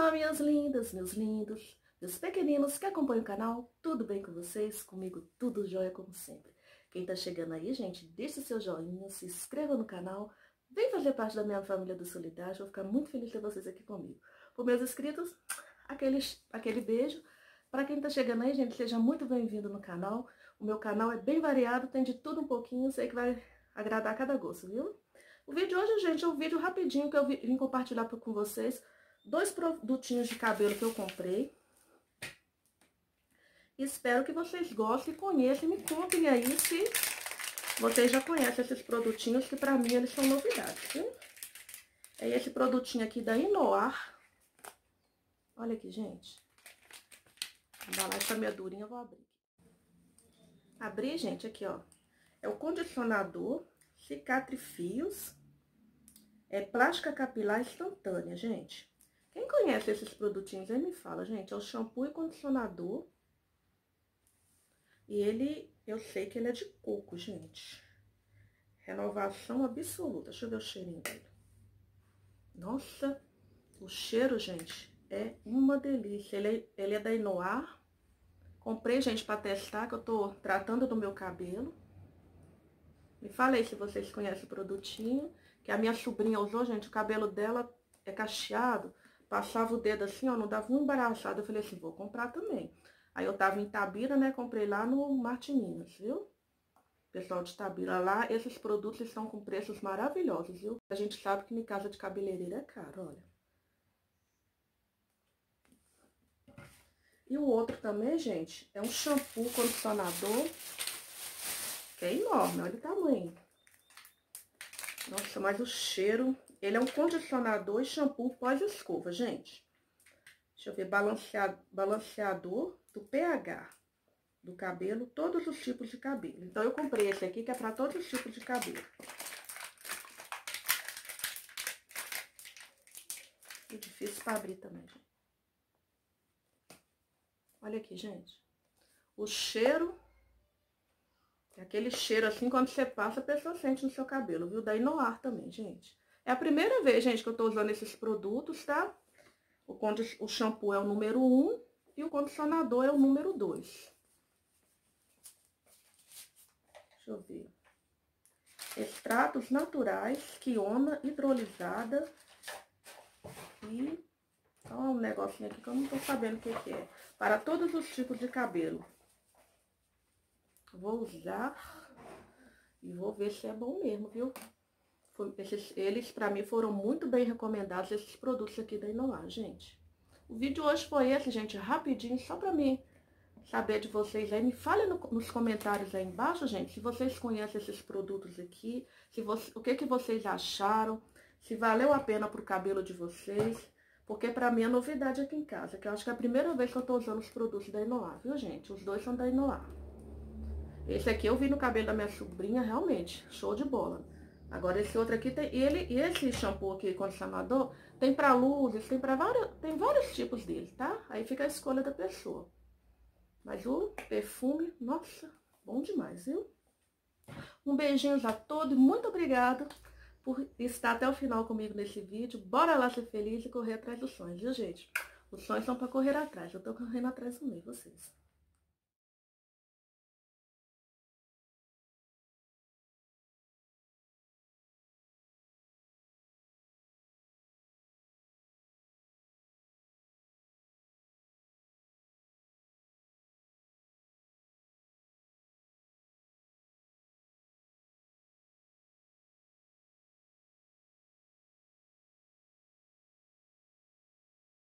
Olá, minhas lindas, meus lindos, meus pequeninos que acompanham o canal, tudo bem com vocês? Comigo tudo jóia como sempre. Quem tá chegando aí, gente, deixa o seu joinha, se inscreva no canal, vem fazer parte da minha família do Solidário, vou ficar muito feliz de ter vocês aqui comigo. Por meus inscritos, aquele, aquele beijo. Para quem tá chegando aí, gente, seja muito bem-vindo no canal. O meu canal é bem variado, tem de tudo um pouquinho, sei que vai agradar a cada gosto, viu? O vídeo de hoje, gente, é um vídeo rapidinho que eu vim compartilhar com vocês dois produtinhos de cabelo que eu comprei. Espero que vocês gostem, conheçam e me contem aí se vocês já conhecem esses produtinhos, que pra mim eles são novidades, viu? É esse produtinho aqui da Inoar. Olha aqui, gente. A embalagem tá meio durinha, eu vou abrir. Abrir, gente, aqui, ó. É o condicionador cicatrifios. É plástica capilar instantânea, gente. Quem conhece esses produtinhos aí me fala, gente. É o shampoo e condicionador. E ele, eu sei que ele é de coco, gente. Renovação absoluta. Deixa eu ver o cheirinho dele. Nossa, o cheiro, gente, é uma delícia. Ele é, ele é da Inoar. Comprei, gente, pra testar, que eu tô tratando do meu cabelo. Me fala aí se vocês conhecem o produtinho. Que a minha sobrinha usou, gente, o cabelo dela é cacheado. Passava o dedo assim, ó, não dava um embaraçado. Eu falei assim, vou comprar também. Aí eu tava em Tabira, né, comprei lá no Martininas, viu? Pessoal de Tabira lá, esses produtos estão com preços maravilhosos, viu? A gente sabe que em casa de cabeleireira é caro, olha. E o outro também, gente, é um shampoo condicionador, que é enorme, olha o tamanho. Nossa, mas o cheiro ele é um condicionador e shampoo pós-escova, gente. Deixa eu ver, balanceado, balanceador do pH do cabelo, todos os tipos de cabelo. Então, eu comprei esse aqui, que é para todos os tipos de cabelo. É difícil para abrir também, gente. Olha aqui, gente. O cheiro aquele cheiro assim, quando você passa, a pessoa sente no seu cabelo, viu? Daí no ar também, gente. É a primeira vez, gente, que eu tô usando esses produtos, tá? O, o shampoo é o número 1 e o condicionador é o número 2. Deixa eu ver. Extratos naturais, quiona hidrolisada e... Olha um negocinho aqui que eu não tô sabendo o que, que é. Para todos os tipos de cabelo. Vou usar e vou ver se é bom mesmo, viu? Esses, eles, para mim, foram muito bem recomendados, esses produtos aqui da Inoar, gente. O vídeo hoje foi esse, gente, rapidinho, só para mim saber de vocês aí. Me fale no, nos comentários aí embaixo, gente, se vocês conhecem esses produtos aqui, se você, o que, que vocês acharam, se valeu a pena pro cabelo de vocês. Porque pra mim é novidade aqui em casa, que eu acho que é a primeira vez que eu tô usando os produtos da Inoar, viu, gente? Os dois são da Inoar. Esse aqui eu vi no cabelo da minha sobrinha, realmente, show de bola. Agora, esse outro aqui, tem, ele, e esse shampoo aqui, condicionador, tem pra luzes, tem pra vários, tem vários tipos dele, tá? Aí fica a escolha da pessoa. Mas o perfume, nossa, bom demais, viu? Um beijinho a todos, muito obrigada por estar até o final comigo nesse vídeo. Bora lá ser feliz e correr atrás dos sonhos, viu, gente? Os sonhos são pra correr atrás, eu tô correndo atrás também, vocês.